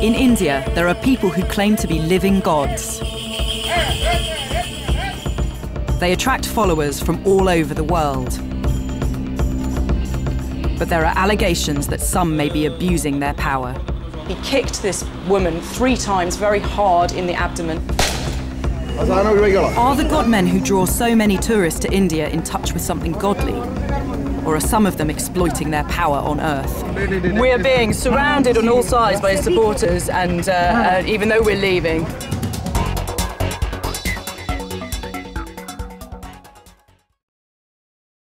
In India, there are people who claim to be living gods. They attract followers from all over the world. But there are allegations that some may be abusing their power. He kicked this woman three times very hard in the abdomen. Are the godmen who draw so many tourists to India in touch with something godly? Or are some of them exploiting their power on Earth? We're being surrounded on all sides by supporters, and uh, uh, even though we're leaving,